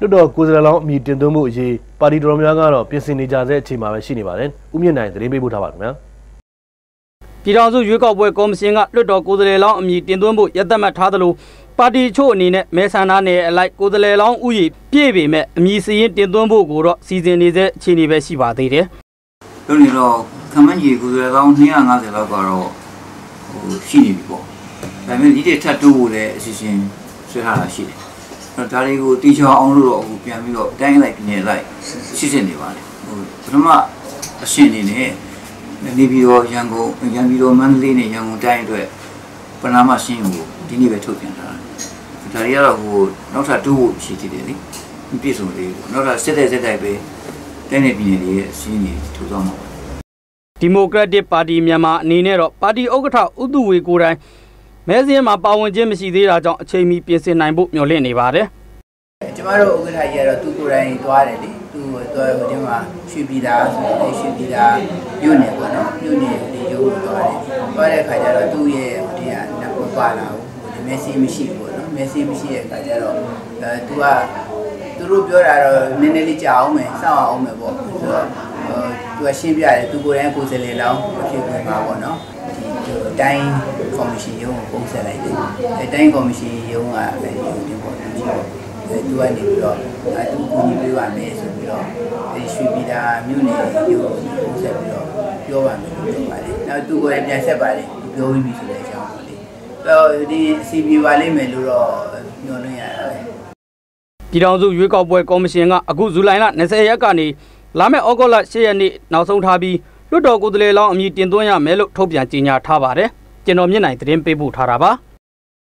လွတ်တော်ကိုယ်စားလှယ်လောင်းအမည်တင်သွင်းမှုအရေးပါတီတော်များကတော့ပြင်ဆင်နေကြတဲ့အချိန်မှာပဲရှိနေပါတယ်။ဦးမြင့်နိုင်သတင်းပေးပို့ထားပါခင်ဗျာ။ပြည်ထောင်စုရွေးကောက်ပွဲကော်မရှင်ကလွှတ်တော်ကိုယ်စားလှယ်လောင်းအမည်တင်သွင်းဖို့ရသက်မှတ်ထားသလိုပါတီချို့အနေနဲ့မဲဆန္ဒနယ်အလိုက်ကိုယ်စားလှယ်လောင်းဥယျာဉ်ပြည့်ပေမဲ့အမည်စရင်တင်သွင်းဖို့ကိုတော့စီစဉ်နေတဲ့အခြေအနေပဲရှိပါသေးတယ်တို့နေတော့ခမန်းကြီးကိုယ်စားလှယ်ကောင်း250လောက်ကတော့ဟိုရှိနေပြီပေါ့ဒါပေမဲ့ဒီတစ်ထပ်တိုးဖို့လည်းအစီအစဉ်ဆွဲထားတာရှိတယ်အဲ့ တော့ဒါတွေကိုတီချောင်းအောင်လို့တော့အခုပြန်ပြီးတော့တိုင်းလိုက်ပြည်နယ်လိုက်ရှိစစ်နေပါတယ်ဟိုပထမအရှင်းအနေနဲ့နေပြီးတော့ရန်ကုန်ရန်ပြီးတော့မန္တလေးနဲ့ရန်ကုန်တိုင်းအတွက်ပနာမရှင်းကိုဒီနေ့ပဲထုတ်ပြန်ထားတာဒါတွေကတော့ဟိုနောက်ထပ်တိုးဖို့ရှိသေးတယ်လေမပြည့်စုံသေးဘူးနောက်ထပ်စစ်တဲ့စစ်တိုက်ပဲတိုင်းနယ်ပြည်နယ်တွေရဲ့အစည်းအဝေးထုတ်သွားမှာပါဒီမိုကရက်တစ်ပါတီမြန်မာအနေနဲ့တော့ပါတီဥက္ကဋ္ဌဥတုဝေကိုယ်တိုင်မဲစင်းမှာပါဝင်ခြင်းမရှိသေးတာကြောင့်အချိန်မီပြင်ဆင်နိုင်ဖို့မျှော်လင့်နေပါတယ် ကျမတို့ဥက္ကဋ္ဌကြီးကတော့သူကိုယ်တိုင်သွားတယ်လေသူသွားဟိုဒီမှာရွှေပြည်သာဆိုတော့ရွှေပြည်သာမြို့နယ်ပေါ့နော်မြို့နယ်ဒီရုံးကိုသွားတယ်သွားတဲ့ခါကျတော့သူ့ရဲ့ဟိုဒီကနပ်ပေါ်ပါလာဟိုဒီမက်ဆေ့မရှိဘူးပေါ့နော်မက်ဆေ့မရှိတဲ့ခါကျတော့အဲသူကသူတို့ပြောတာတော့နည်းနည်းလေးကြာအောင်မယ်စောင့်အောင်မယ်ပေါ့ဆိုတော့သူကရှင်းပြတယ်သူကိုယ်တိုင်ကိုယ်စလေလောင်းဖြစ်ဝင်ပါပေါ့နော်ဒီတိုင်းကော်မရှင်ရုံးကိုပုံဆက်လိုက်တယ်အဲတိုင်းကော်မရှင်ရုံးကအဲဒီပေါ့ဒီပေါ့ အဲသူကနေပြီးတော့အဲသူကူညီပေးပါမယ်ဆိုပြီးတော့အဲရွှေပြည်သာမြို့နယ်ရုံးကိုပုံဆက်ပြီးတော့ပြောပါမယ်လို့ပြောပါတယ်နောက်သူကိုယ်ပြန်ဆက်ပါတယ်ပြောပြီးပြီဆိုတဲ့အကြောင်းပေါ့လေတော့ဒီစီပီပါလိမ့်မယ်လို့တော့ညွှန်လို့ရတာပဲပြည်ထောင်စုရွေးကောက်ပွဲကော်မရှင်ကအခုဇူလိုင်လ20ရက်ကနေလာမယ့်ဩဂုတ်လ10ရက်နေ့နောက်ဆုံးထားပြီးလွှတ်တော်ကိုယ်စားလှယ်လောင်းအမည်တင်သွင်းရမယ်လို့ထုတ်ပြန်ကြေညာထားပါတယ်ကျွန်တော်မြင့်နိုင်သတင်းပေးပို့ထားတာပါ